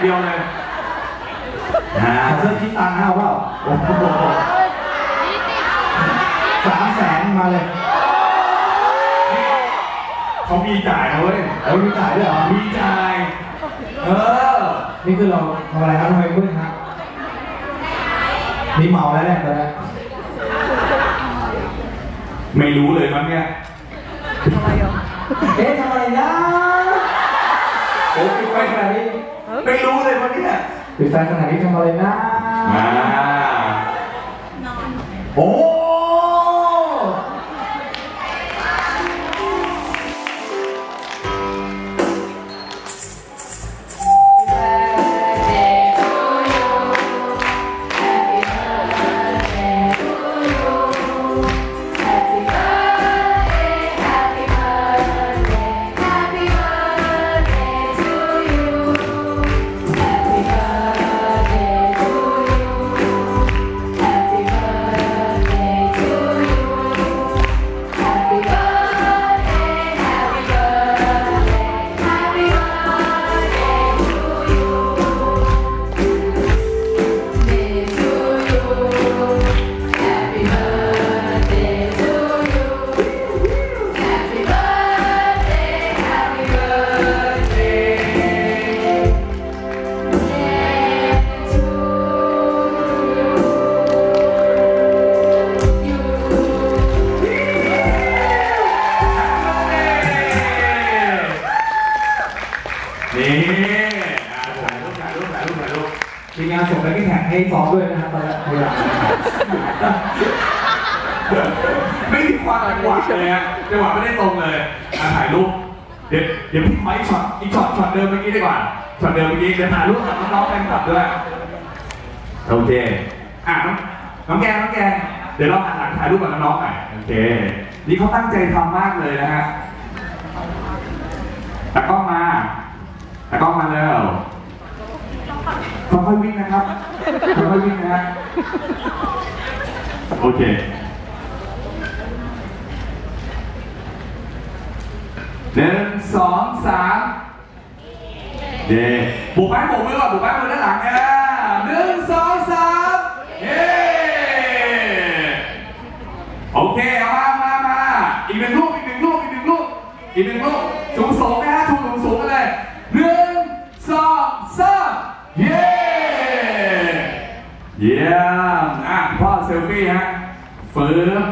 อย่างเดียวเลยนะขอเสื้อคิดตังค์นะเอาเปล่าโอ้โหสามแสนมาเลยเขามีจ่ายนะเว้ยเอามีจ่ายด้วยเหรอ มีจ่าย เออ นี่คือเราทำอะไรครับทำไมมืดฮะนี่เมาแล้วเนี่ยตอนนี้ไม่รู้เลยมั้งเนี่ย เอ๊ะทำอะไรนะโอ้ปิดไฟขนาดนี้ไม่รู้เลยมั้งเนี่ยปิดไฟขนาดนี้ทำอะไรนะ อ่าโอ้ นี่อ่าถ่ายรูปถ่ายรูปถ่ายรูปถ่ายรูปทีมงานส่งไปที่แท็กให้ซ้อมด้วยนะครับตอนนี้เวลาไม่มีความจังหวะเลยอะจังหวะไม่ได้ตรงเลยอะถ่ายรูปเดี๋ยวเดี๋ยวพี่ขออีกช็อตอีกช็อตช็อตเดิมเมื่อกี้ดีกว่าช็อตเดิมเมื่อกี้เดี๋ยวถ่ายรูปกับน้องๆแฟนคลับด้วยโอเคอะน้องน้องแกน้องแกเดี๋ยวเราหันหลังถ่ายรูปกับน้องๆหน่อยโอเคนี่เขาตั้งใจทำมากเลยนะฮะตากล้องมา ตากล้องมาแล้วค่อยๆวิ่งนะครับค่อยๆวิ่งนะฮะโอเคหนึ่งสองสามเย้บุกไม้บุกมือก่อนบุกไม้มือด้านหลังนะหนึ่งสองสามเย้โอเคเอามามามาอีกหนึ่งลูกอีกหนึ่งลูกอีกหนึ่งลูกอีกหนึ่งลูกสูงสูงนะฮะชูสูงสูงกันเลยหนึ่งสองสามเย้ เยี่ยมอะพ่อเซลฟี่ฮะฟื้น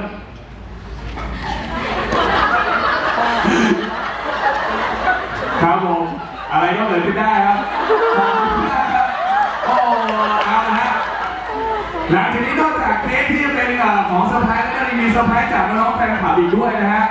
ครับผมอะไรก็เกิดขึ้นได้ครับขอครับ โอ้เอาละฮะหลังจากนี้นอกจากเค้กที่เป็นของเซอร์ไพรส์แล้วก็ยังมีเซอร์ไพรส์จากน้องแฟนคลับอีกด้วยนะฮะ